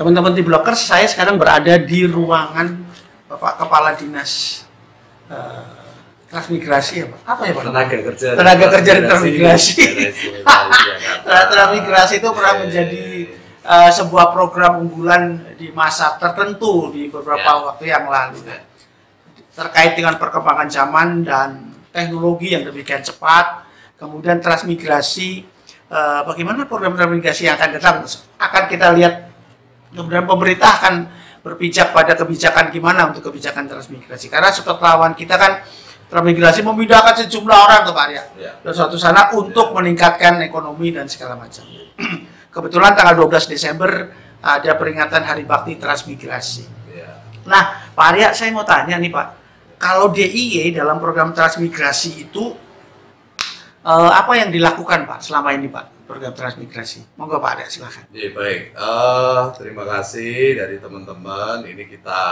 teman-teman di Blockers, saya sekarang berada di ruangan Bapak Kepala Dinas uh, Transmigrasi ya Pak? Apa ya Pak? Tenaga kerja. Tenaga kerja dan transmigrasi. transmigrasi itu pernah menjadi uh, sebuah program unggulan di masa tertentu di beberapa ya. waktu yang lalu. Ya. Terkait dengan perkembangan zaman dan teknologi yang demikian cepat, kemudian transmigrasi, uh, bagaimana program transmigrasi yang akan datang akan kita lihat kemudian pemerintah akan berpijak pada kebijakan gimana untuk kebijakan transmigrasi karena lawan kita kan transmigrasi memindahkan sejumlah orang ke Pak Arya ya. dan suatu sana untuk ya. meningkatkan ekonomi dan segala macam kebetulan tanggal 12 Desember ada peringatan Hari Bakti Transmigrasi ya. nah Pak Arya saya mau tanya nih Pak kalau DIY dalam program transmigrasi itu eh, apa yang dilakukan Pak selama ini Pak program transmigrasi. Monggo Pak Arya silahkan. Ya, baik, uh, terima kasih dari teman-teman. Ini kita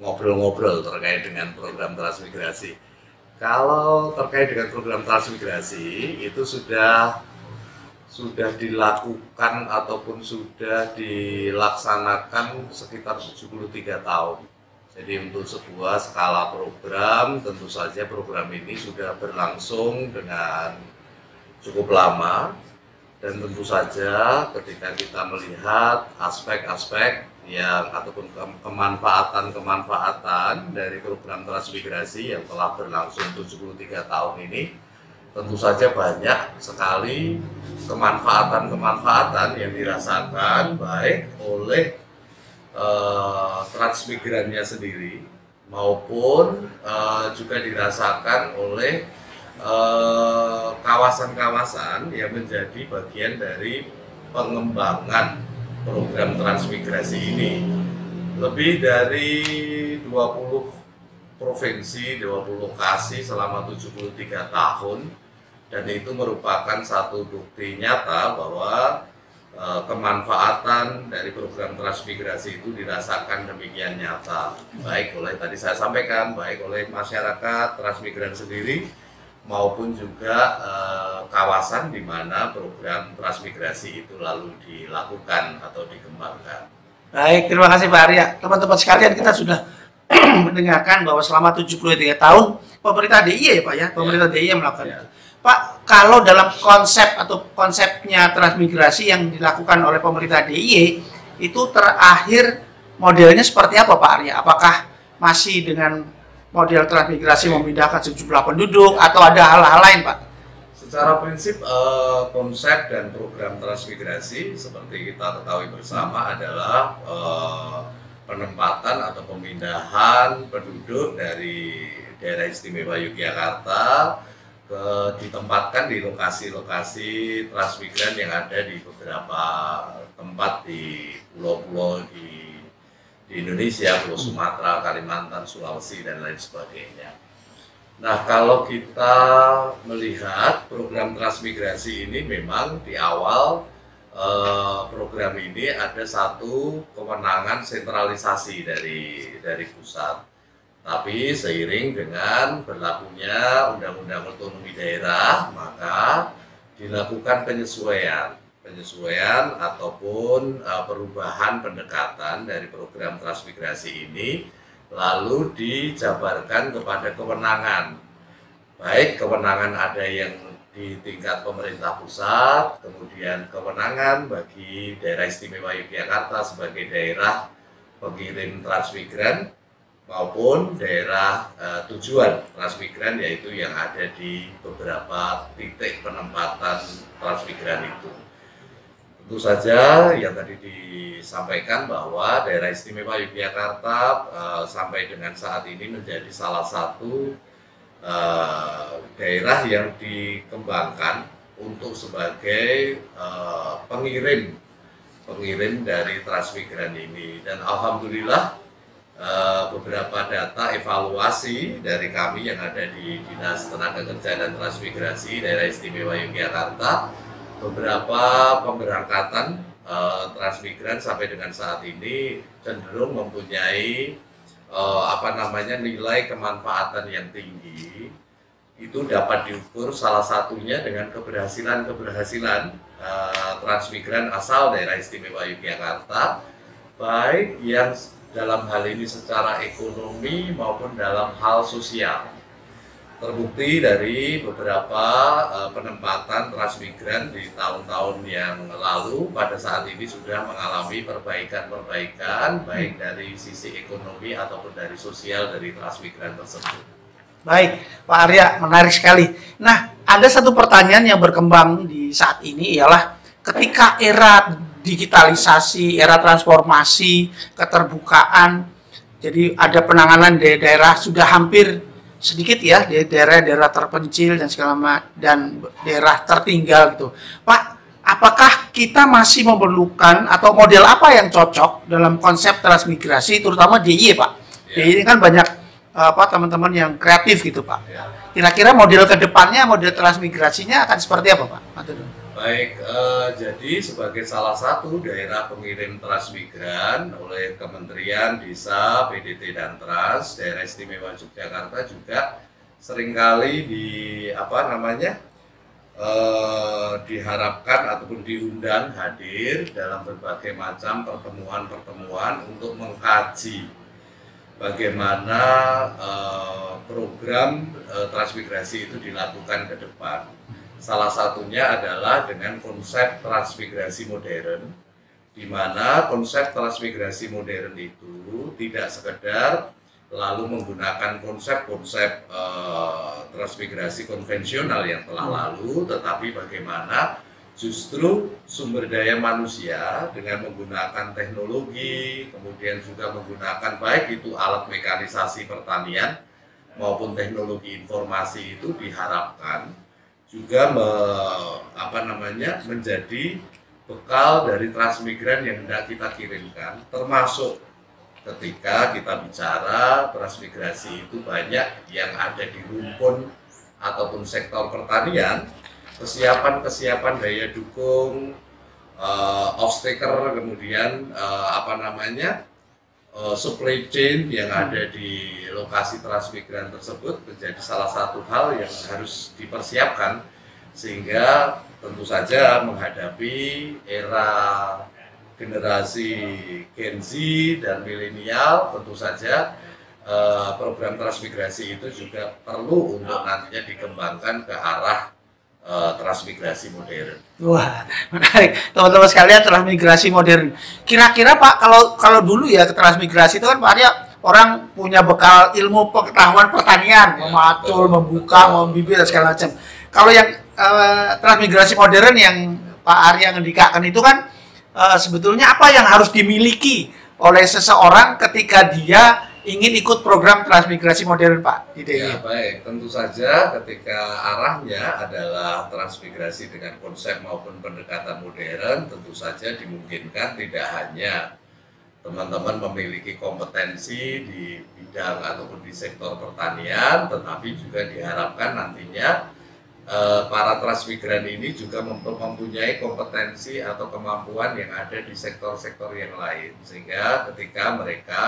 ngobrol-ngobrol terkait dengan program transmigrasi. Kalau terkait dengan program transmigrasi itu sudah sudah dilakukan ataupun sudah dilaksanakan sekitar 73 tahun. Jadi untuk sebuah skala program tentu saja program ini sudah berlangsung dengan cukup lama dan tentu saja ketika kita melihat aspek-aspek yang ataupun kemanfaatan-kemanfaatan dari program transmigrasi yang telah berlangsung 73 tahun ini tentu saja banyak sekali kemanfaatan-kemanfaatan yang dirasakan baik oleh uh, transmigrannya sendiri maupun uh, juga dirasakan oleh Eh, kawasan-kawasan uh, yang menjadi bagian dari pengembangan program transmigrasi ini. Lebih dari 20 provinsi, 20 lokasi selama 73 tahun dan itu merupakan satu bukti nyata bahwa uh, kemanfaatan dari program transmigrasi itu dirasakan demikian nyata baik oleh tadi saya sampaikan baik oleh masyarakat transmigran sendiri maupun juga uh, kawasan di mana program transmigrasi itu lalu dilakukan atau dikembangkan. Baik, terima kasih Pak Arya. Teman-teman sekalian kita sudah mendengarkan bahwa selama 73 tahun pemerintah DIY ya Pak ya, pemerintah ya. DIY yang melakukan ya. itu. Pak, kalau dalam konsep atau konsepnya transmigrasi yang dilakukan oleh pemerintah DIY itu terakhir modelnya seperti apa Pak Arya? Apakah masih dengan model transmigrasi memindahkan sejumlah penduduk atau ada hal-hal lain Pak? Secara prinsip uh, konsep dan program transmigrasi seperti kita ketahui bersama adalah uh, penempatan atau pemindahan penduduk dari daerah istimewa Yogyakarta ke ditempatkan di lokasi-lokasi transmigran yang ada di beberapa tempat di pulau-pulau di di Indonesia, Pulau Sumatera, Kalimantan, Sulawesi, dan lain sebagainya. Nah, kalau kita melihat program transmigrasi ini memang di awal eh, program ini ada satu kewenangan sentralisasi dari dari pusat. Tapi seiring dengan berlakunya Undang-Undang Otonomi Daerah, maka dilakukan penyesuaian penyesuaian ataupun uh, perubahan pendekatan dari program transmigrasi ini lalu dijabarkan kepada kewenangan. Baik kewenangan ada yang di tingkat pemerintah pusat kemudian kewenangan bagi daerah istimewa Yogyakarta sebagai daerah pengirim transmigran maupun daerah uh, tujuan transmigran yaitu yang ada di beberapa titik penempatan transmigran itu Tentu saja yang tadi disampaikan bahwa daerah istimewa Yogyakarta uh, sampai dengan saat ini menjadi salah satu uh, daerah yang dikembangkan untuk sebagai uh, pengirim pengirim dari transmigran ini. Dan alhamdulillah uh, beberapa data evaluasi dari kami yang ada di Dinas Tenaga Kerja dan Transmigrasi daerah istimewa Yogyakarta beberapa pemberangkatan uh, transmigran sampai dengan saat ini cenderung mempunyai uh, apa namanya nilai kemanfaatan yang tinggi itu dapat diukur salah satunya dengan keberhasilan-keberhasilan uh, transmigran asal daerah istimewa Yogyakarta, baik yang dalam hal ini secara ekonomi maupun dalam hal sosial. Terbukti dari beberapa uh, penempatan transmigran di tahun-tahun yang lalu pada saat ini sudah mengalami perbaikan-perbaikan baik dari sisi ekonomi ataupun dari sosial dari transmigran tersebut. Baik, Pak Arya, menarik sekali. Nah, ada satu pertanyaan yang berkembang di saat ini ialah ketika era digitalisasi, era transformasi, keterbukaan, jadi ada penanganan di daerah sudah hampir sedikit ya di daerah-daerah terpencil dan segala macam dan daerah tertinggal gitu. Pak, apakah kita masih memerlukan atau model apa yang cocok dalam konsep transmigrasi terutama DIY, Pak? Ya. DIY ini kan banyak apa teman-teman yang kreatif gitu, Pak. Ya. Kira-kira model ke depannya, model transmigrasinya akan seperti apa, Pak? Baik, uh, jadi sebagai salah satu daerah pengirim transmigran oleh Kementerian Desa, PDT dan Trans, daerah istimewa Yogyakarta juga sering kali di apa namanya uh, diharapkan ataupun diundang hadir dalam berbagai macam pertemuan-pertemuan untuk mengkaji bagaimana uh, program uh, transmigrasi itu dilakukan ke depan Salah satunya adalah dengan konsep transmigrasi modern, di mana konsep transmigrasi modern itu tidak sekedar lalu menggunakan konsep-konsep uh, transmigrasi konvensional yang telah hmm. lalu, tetapi bagaimana justru sumber daya manusia dengan menggunakan teknologi, kemudian juga menggunakan baik itu alat mekanisasi pertanian maupun teknologi informasi itu diharapkan juga me, apa namanya menjadi bekal dari transmigran yang hendak kita kirimkan. Termasuk ketika kita bicara transmigrasi itu banyak yang ada di rumpun ataupun sektor pertanian kesiapan-kesiapan daya dukung uh, off-staker kemudian uh, apa namanya uh, supply chain yang ada di lokasi transmigran tersebut menjadi salah satu hal yang harus dipersiapkan sehingga tentu saja menghadapi era generasi Gen Z dan milenial tentu saja uh, program transmigrasi itu juga perlu untuk nantinya dikembangkan ke arah uh, transmigrasi modern. Wah, menarik. Teman-teman sekalian transmigrasi modern. Kira-kira Pak kalau kalau dulu ya transmigrasi itu kan Pak Arya orang punya bekal ilmu pengetahuan pertanian, ya, mematul, membuka, membibit dan segala macam. Kalau yang uh, transmigrasi modern yang Pak Arya ngendikakan itu kan uh, sebetulnya apa yang harus dimiliki oleh seseorang ketika dia ingin ikut program transmigrasi modern Pak di Ya, baik, tentu saja ketika arahnya adalah transmigrasi dengan konsep maupun pendekatan modern, tentu saja dimungkinkan tidak hanya teman-teman memiliki kompetensi di bidang ataupun di sektor pertanian, tetapi juga diharapkan nantinya eh, para transmigran ini juga mempunyai kompetensi atau kemampuan yang ada di sektor-sektor yang lain, sehingga ketika mereka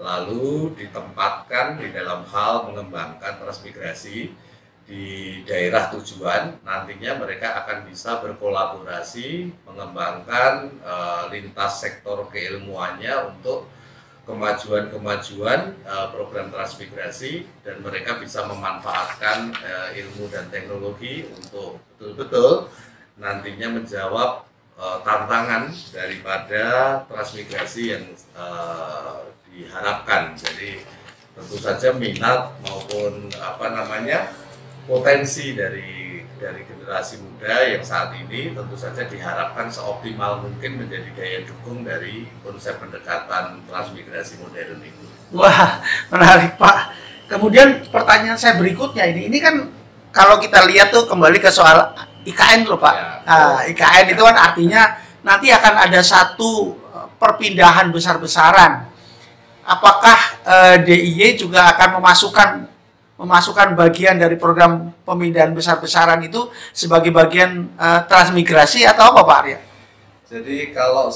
lalu ditempatkan di dalam hal mengembangkan transmigrasi di daerah tujuan. Nantinya mereka akan bisa berkolaborasi mengembangkan uh, lintas sektor keilmuannya untuk kemajuan-kemajuan uh, program transmigrasi dan mereka bisa memanfaatkan uh, ilmu dan teknologi untuk betul-betul nantinya menjawab tantangan daripada transmigrasi yang uh, diharapkan. Jadi tentu saja minat maupun apa namanya potensi dari dari generasi muda yang saat ini tentu saja diharapkan seoptimal mungkin menjadi daya dukung dari konsep pendekatan transmigrasi modern itu. Wah, menarik Pak. Kemudian pertanyaan saya berikutnya ini, ini kan kalau kita lihat tuh kembali ke soal IKN loh Pak. Ya, nah, IKN itu kan artinya nanti akan ada satu eh, perpindahan besar-besaran apakah eh, DIY juga akan memasukkan memasukkan bagian dari program pemindahan besar-besaran itu sebagai bagian uh, transmigrasi atau apa Pak Arya? Jadi kalau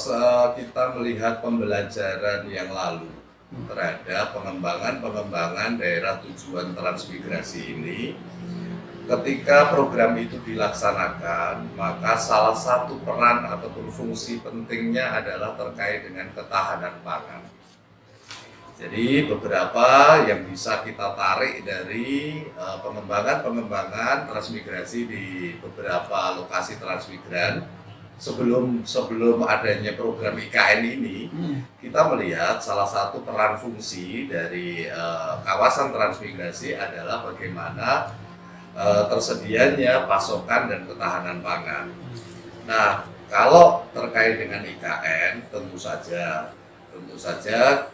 kita melihat pembelajaran yang lalu terhadap pengembangan-pengembangan daerah tujuan transmigrasi ini, ketika program itu dilaksanakan, maka salah satu peran ataupun fungsi pentingnya adalah terkait dengan ketahanan pangan. Jadi beberapa yang bisa kita tarik dari uh, pengembangan-pengembangan transmigrasi di beberapa lokasi transmigran sebelum sebelum adanya program IKN ini hmm. kita melihat salah satu peran fungsi dari uh, kawasan transmigrasi adalah bagaimana uh, tersedianya pasokan dan ketahanan pangan. Nah, kalau terkait dengan IKN tentu saja tentu saja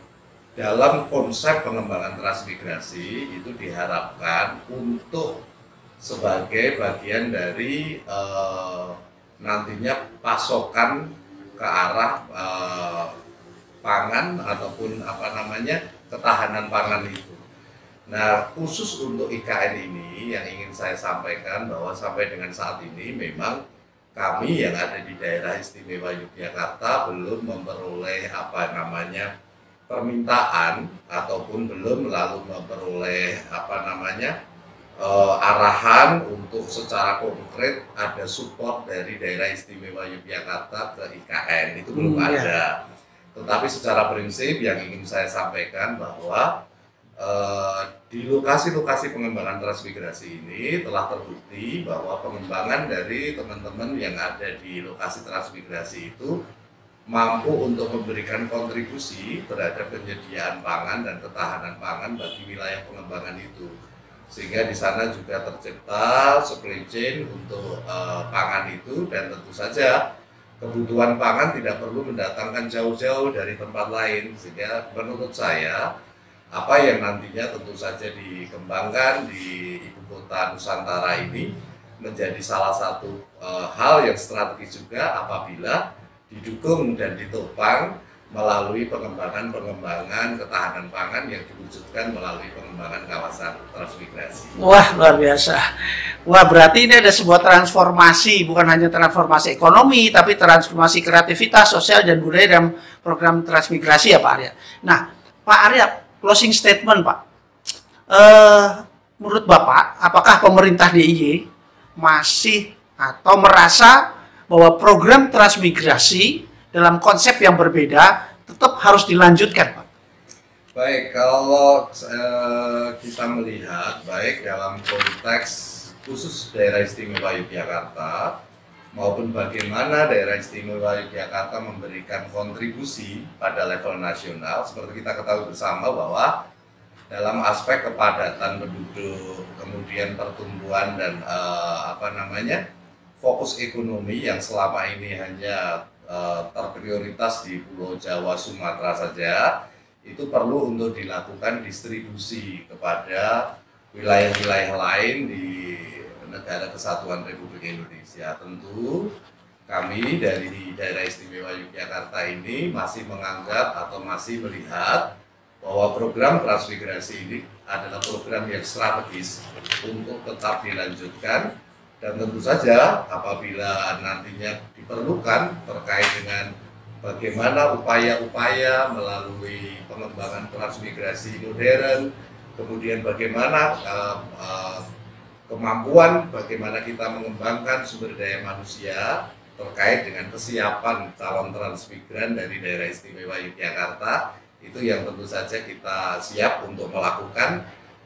dalam konsep pengembangan transmigrasi itu diharapkan untuk sebagai bagian dari uh, nantinya pasokan ke arah uh, pangan ataupun apa namanya ketahanan pangan itu. Nah, khusus untuk IKN ini yang ingin saya sampaikan bahwa sampai dengan saat ini memang kami yang ada di daerah istimewa Yogyakarta belum memperoleh apa namanya permintaan ataupun belum lalu memperoleh apa namanya uh, arahan untuk secara konkret ada support dari daerah istimewa Yogyakarta ke IKN itu belum hmm, iya. ada. Tetapi secara prinsip yang ingin saya sampaikan bahwa uh, di lokasi-lokasi pengembangan transmigrasi ini telah terbukti bahwa pengembangan dari teman-teman yang ada di lokasi transmigrasi itu mampu untuk memberikan kontribusi terhadap penyediaan pangan dan ketahanan pangan bagi wilayah pengembangan itu. Sehingga di sana juga tercipta supply chain untuk uh, pangan itu dan tentu saja kebutuhan pangan tidak perlu mendatangkan jauh-jauh dari tempat lain. Sehingga menurut saya apa yang nantinya tentu saja dikembangkan di ibu kota Nusantara ini menjadi salah satu uh, hal yang strategis juga apabila didukung dan ditopang melalui pengembangan-pengembangan ketahanan pangan yang diwujudkan melalui pengembangan kawasan transmigrasi. Wah, luar biasa. Wah, berarti ini ada sebuah transformasi, bukan hanya transformasi ekonomi, tapi transformasi kreativitas, sosial, dan budaya dalam program transmigrasi ya Pak Arya. Nah, Pak Arya, closing statement Pak. Uh, menurut Bapak, apakah pemerintah DIY masih atau merasa bahwa program transmigrasi dalam konsep yang berbeda tetap harus dilanjutkan, Pak. Baik, kalau uh, kita melihat baik dalam konteks khusus daerah istimewa Yogyakarta maupun bagaimana daerah istimewa Yogyakarta memberikan kontribusi pada level nasional seperti kita ketahui bersama bahwa dalam aspek kepadatan penduduk kemudian pertumbuhan dan uh, apa namanya fokus ekonomi yang selama ini hanya uh, terprioritas di Pulau Jawa, Sumatera saja, itu perlu untuk dilakukan distribusi kepada wilayah-wilayah lain di negara kesatuan Republik Indonesia. Tentu kami dari daerah istimewa Yogyakarta ini masih menganggap atau masih melihat bahwa program transmigrasi ini adalah program yang strategis untuk tetap dilanjutkan dan tentu saja apabila nantinya diperlukan terkait dengan bagaimana upaya-upaya melalui pengembangan transmigrasi modern, kemudian bagaimana uh, uh, kemampuan bagaimana kita mengembangkan sumber daya manusia terkait dengan kesiapan calon transmigran dari daerah istimewa Yogyakarta itu yang tentu saja kita siap untuk melakukan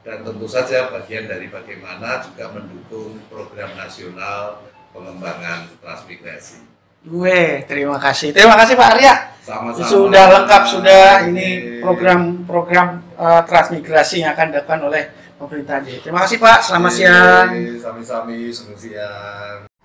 dan tentu saja bagian dari bagaimana juga mendukung program nasional pengembangan transmigrasi. Gue terima kasih. Terima kasih Pak Arya. Sama-sama. Sudah lengkap sudah ini program-program uh, transmigrasi yang akan dilakukan oleh pemerintah. Terima kasih Pak. Selamat siang. Sami-sami. Selamat siang.